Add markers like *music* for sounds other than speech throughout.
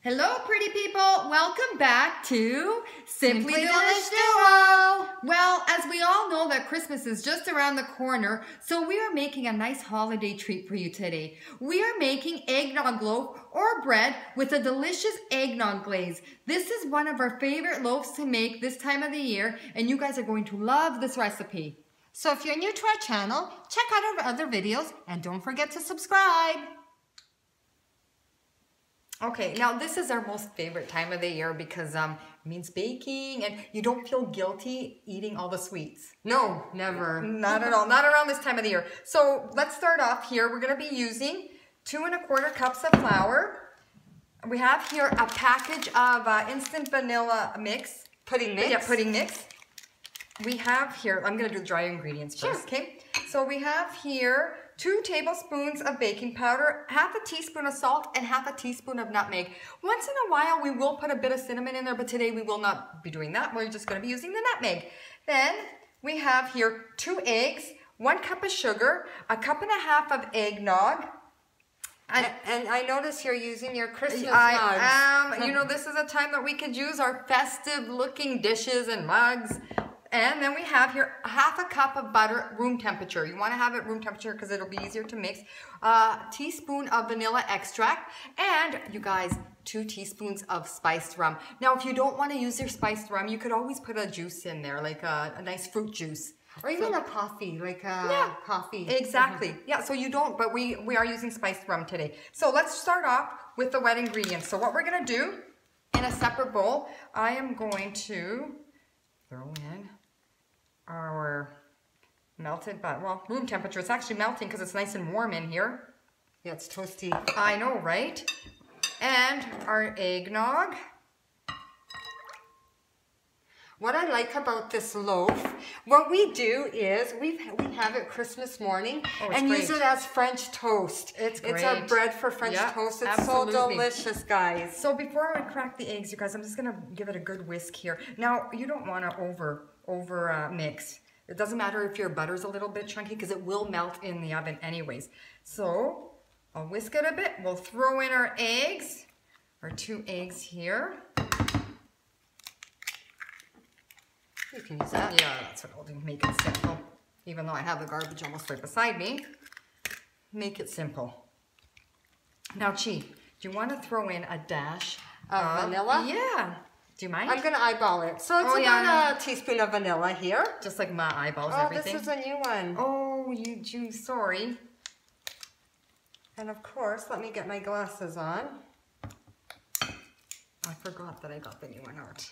Hello, pretty people. Welcome back to Simply, Simply Delish Delish Duo. Well, as we all know that Christmas is just around the corner, so we are making a nice holiday treat for you today. We are making eggnog loaf or bread with a delicious eggnog glaze. This is one of our favorite loaves to make this time of the year, and you guys are going to love this recipe. So if you're new to our channel, check out our other videos and don't forget to subscribe. Okay, now this is our most favorite time of the year because um, it means baking and you don't feel guilty eating all the sweets. No, never. Not at all, not around this time of the year. So let's start off here. We're gonna be using two and a quarter cups of flour. We have here a package of uh, instant vanilla mix. Pudding mix? Yeah, pudding mix. We have here, I'm gonna do the dry ingredients Sure. first, okay? So we have here two tablespoons of baking powder, half a teaspoon of salt, and half a teaspoon of nutmeg. Once in a while, we will put a bit of cinnamon in there, but today we will not be doing that. We're just gonna be using the nutmeg. Then we have here two eggs, one cup of sugar, a cup and a half of eggnog, And, and I notice you're using your Christmas mugs. I am. You *laughs* know, this is a time that we could use our festive looking dishes and mugs. And then we have here half a cup of butter, room temperature. You want to have it room temperature because it'll be easier to mix. A teaspoon of vanilla extract. And you guys, two teaspoons of spiced rum. Now, if you don't want to use your spiced rum, you could always put a juice in there, like a, a nice fruit juice. Or even a coffee, like a Yeah. coffee. Exactly. Uh-huh. Yeah, so you don't, but we, we are using spiced rum today. So let's start off with the wet ingredients. So what we're gonna do in a separate bowl, I am going to throw in melted butter. Well, room temperature. It's actually melting because it's nice and warm in here. Yeah, it's toasty. I know, right? And our eggnog. What I like about this loaf, what we do is we we have it Christmas morning Oh, and use it as French toast. It's It's our bread for French Yeah, toast. It's absolutely. so delicious, guys. So before I crack the eggs, you guys, I'm just gonna give it a good whisk here. Now, you don't wanna over, over uh, mix. It doesn't matter if your butter's a little bit chunky because it will melt in the oven anyways. So, I'll whisk it a bit. We'll throw in our eggs, our two eggs here. You can use that. Yeah, that's what I'll do, make it simple. Even though I have the garbage almost right beside me. Make it simple. Now, Chi, do you wanna throw in a dash Of vanilla? Yeah. Do you mind? I'm gonna eyeball it. So it's Oh, about yeah. a uh, teaspoon of vanilla here. Just like my eyeballs, Oh, everything. this is a new one. Oh, you do. Sorry. And of course, let me get my glasses on. I forgot that I got the new one out.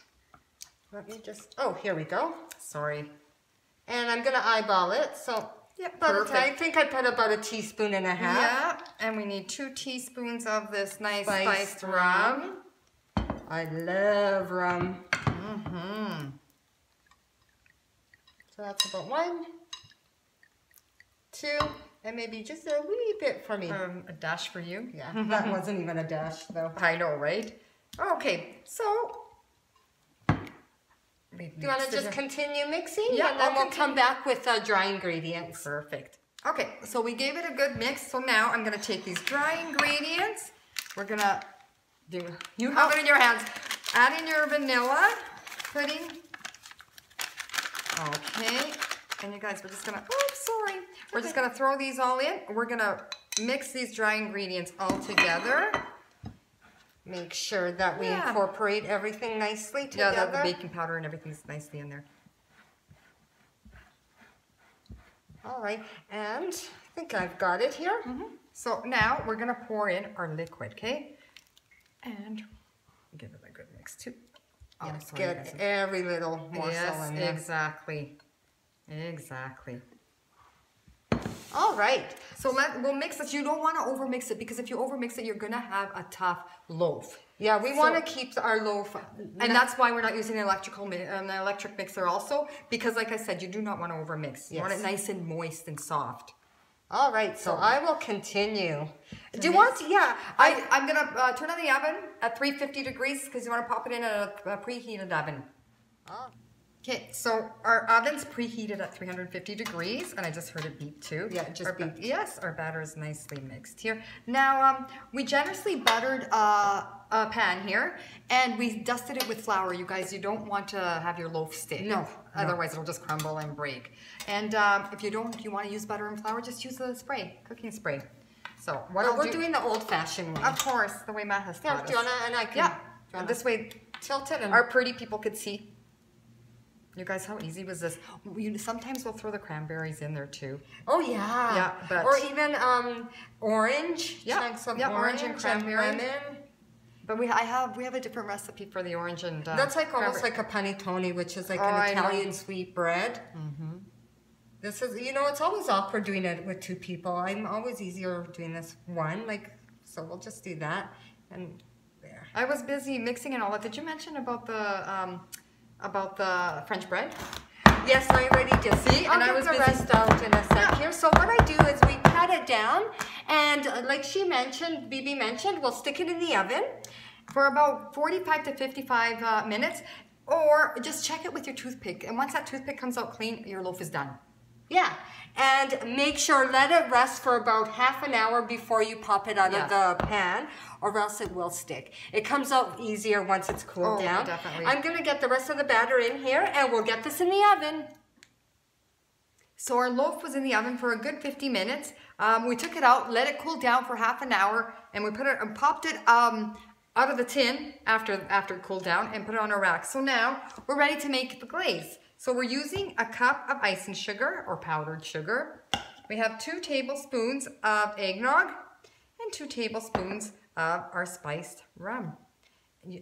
Let me just, oh, here we go. Sorry. And I'm gonna eyeball it. So, Yep, about. I think I put about a teaspoon and a half. Yeah, and we need two teaspoons of this nice Spiced spiced rum. I love rum. Mm-hmm. So that's about one, two, and maybe just a wee bit for me. Um, a dash for you. yeah, *laughs* that wasn't even a dash though. I know, right? Okay, so. Do Do you want to just continue mixing? Yeah, and then we'll continue. come back with uh, dry ingredients. Perfect. Okay, so we gave it a good mix. So now I'm gonna take these dry ingredients. We're gonna do, you have it in your hands. Add in your vanilla pudding. Okay, and you guys, we're just gonna, oh, sorry. We're just gonna throw these all in. We're gonna mix these dry ingredients all together. Make sure that we Yeah. incorporate everything nicely Yeah, together. the, the baking powder and everything's nicely in there. All right, and I think I've got it here. Mm-hmm. So now we're gonna pour in our liquid, okay? And give it a good mix too. Yes, sorry, get guys. every little morsel Yes, in there. exactly. Exactly. All right. So let we'll mix it. You don't want to overmix it because if you overmix it, you're gonna have a tough loaf. Yeah, we So- want to keep our loaf. And that's why we're not using an electrical an electric mixer also because like I said, you do not want to overmix. You want it nice and moist and soft. All right, so I will continue. Do you want to? Yeah, I, I'm gonna uh, turn on the oven at 350 degrees because you want to pop it in a, a preheated oven. Oh. Okay, so our oven's preheated at 350 degrees, and I just heard it beep too. Yeah, just Our ba- Yes, our batter is nicely mixed here. Now, um, we generously buttered uh, a pan here, and we dusted it with flour. You guys, you don't want to have your loaf stick. No, no. Otherwise, it'll just crumble and break. And um, if you don't, you want to use butter and flour, just use the spray, cooking spray. So what I'll we're do, doing the old-fashioned way. of course, the way Matt has Yeah, taught you us. and I can, Yeah, this way tilt it and our pretty people could see. You guys, how easy was this? You, sometimes we'll throw the cranberries in there too. Oh yeah. Yeah, but- or even um orange. Yeah, chunks of yeah, orange, orange and cranberry. lemon. But we, I have, we have a different recipe for the orange and. Uh, That's like almost cranberry. like a panettone, which is like Oh, an. Italian sweet bread. Mm-hmm. This is, you know, it's always awkward doing it with two people. I'm always easier doing this one, like, so we'll just do that and there. I was busy mixing and all that. Did you mention about the um, about the French bread? Yes, I already did. See, I'll and I was the busy- rest out in a sec Yeah. here. So what I do is we pat it down, and uh, like she mentioned, Bibi mentioned, we'll stick it in the oven. for about 45 to 55 uh, minutes or just check it with your toothpick and once that toothpick comes out clean your loaf is done Yeah, and make sure let it rest for about half an hour before you pop it out Yeah. of the pan, or else it will stick. It comes out easier once it's cooled Oh, down. definitely. I'm gonna get the rest of the batter in here, and we'll get this in the oven. so our loaf was in the oven for a good 50 minutes um, we took it out let it cool down for half an hour and we put it and popped it um, out of the tin after after it cooled down and put it on a rack so now we're ready to make the glaze so we're using a cup of icing sugar or powdered sugar we have two tablespoons of eggnog and two tablespoons of our spiced rum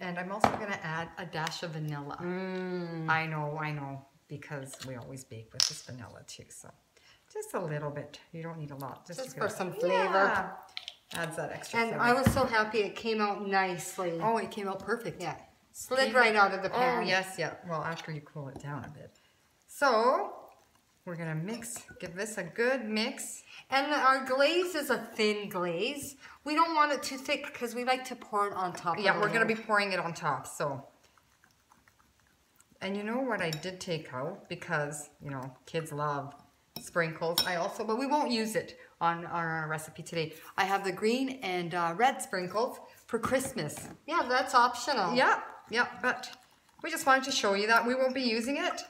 And I'm also gonna add a dash of vanilla. Mm. I know, I know, because we always bake with this vanilla too. So just a little bit. You don't need a lot. Just, Just for some flavor. Yeah. Adds that extra And flavor. I was so happy it came out nicely. oh, it came out perfect. Yeah, slid right out of the pan. Oh yes, yeah. Well, after you cool it down a bit. So we're gonna mix. Give this a good mix. And our glaze is a thin glaze. We don't want it too thick because we like to pour it on top. Yeah, we're gonna be pouring it on top. So, and you know what I did take out because you know kids love sprinkles. I also, but we won't use it on, our recipe today. I have the green and uh, red sprinkles for Christmas. Yeah, that's optional. Yeah, yeah, but we just wanted to show you that we won't be using it.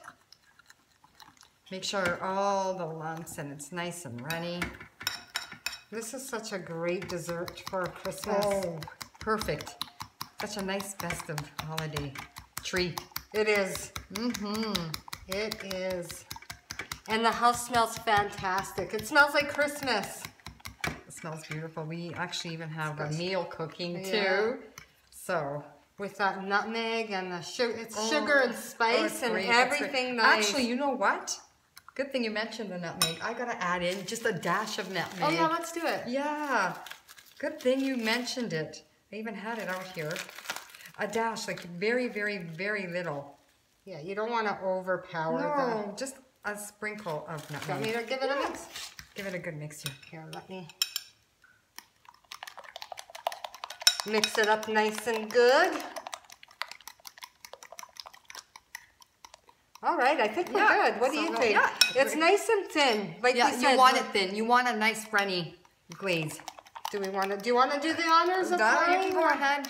Make sure all the lumps and it's nice and runny. This is such a great dessert for Christmas. Oh, perfect. Such a nice festive holiday treat. It is. Mm-hmm. It is. And the house smells fantastic. It smells like Christmas. It smells beautiful. We actually even have a meal cooking Yeah. too. So With that nutmeg and the sugar. It's Oh, sugar and oh, spice it's and great, everything nice. Actually, you know what? Good thing you mentioned the nutmeg. I gotta add in just a dash of nutmeg. oh yeah, let's do it. Yeah. Good thing you mentioned it. I even had it out here. A dash, like very, very, very little. Yeah, you don't want to overpower No, just a sprinkle of the. Want me nutmeg. to give it a mix? Give it a good mix here. Here, let me mix it up nice and good. All right, I think we're Yeah, good. What do you think? yeah, it's great. nice and thin, like Yeah, you said. you want it thin. You want a nice runny glaze. Do we want to? Do you want to do the honors of That- you can go ahead.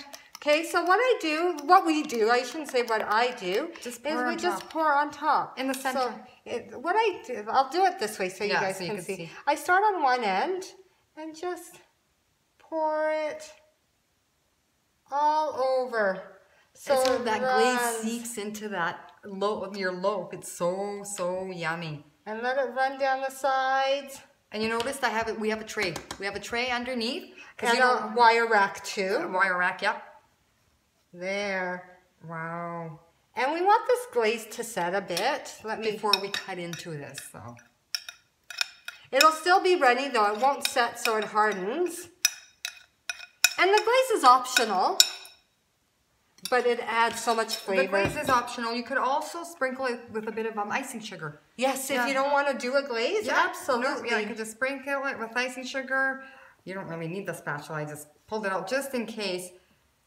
Okay, so what I do, what we do, I shouldn't say what I do, Just is we just top. pour on top. In the So center. it, what I do, I'll do it this way so you guys so you can, can see. see. I start on one end and just pour it all over. So, So, so that glaze seeps into that loaf, your loaf. It's so, so yummy. And let it run down the sides. And you noticed I have it. We have a tray. We have a tray underneath because And you a know wire rack a too. wire rack. Yep. There. Wow. And we want this glaze to set a bit. Let me Before we cut into this, so It'll still be runny though, it won't set so it hardens. And the glaze is optional, but it adds so much flavor. the glaze is optional. You could also sprinkle it with a bit of um, icing sugar. yes, if you don't want to do a glaze, No, absolutely. yeah, you could just sprinkle it with icing sugar. You don't really need the spatula. I just pulled it out just in case.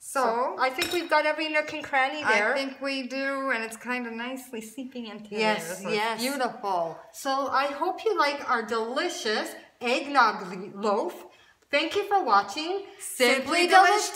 So, I think we've got every nook and cranny there. I think we do, and it's kind of nicely seeping into Yes, there. So yes. Beautiful. So I hope you like our delicious eggnog loaf. Thank you for watching Simply Delish